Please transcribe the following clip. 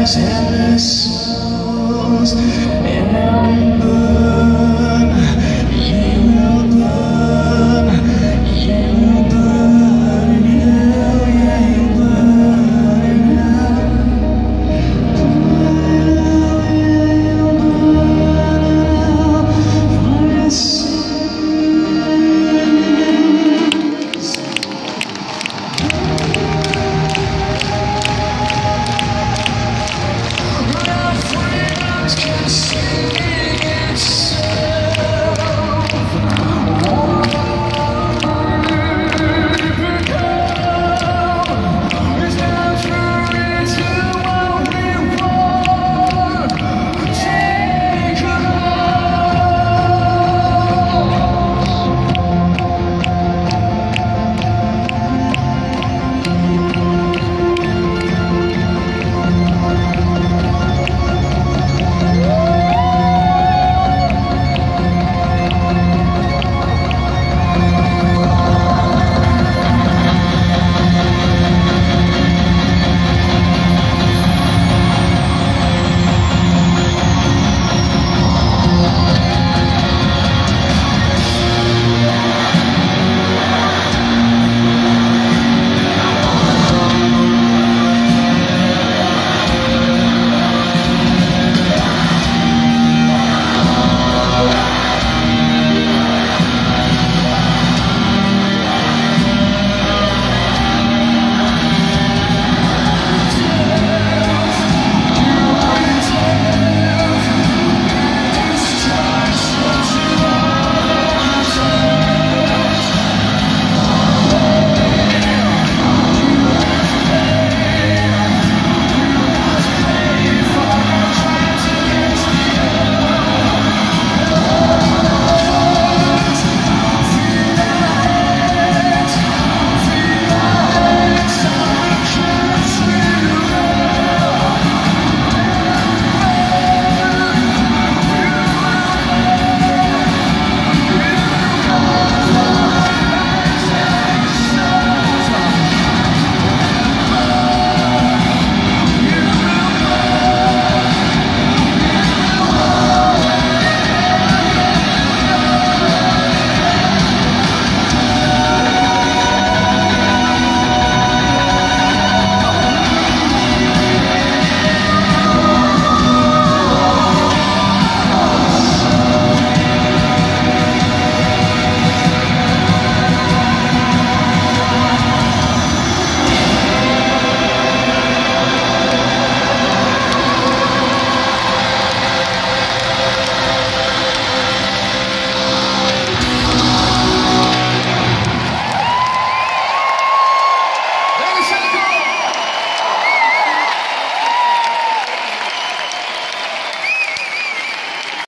And endless souls.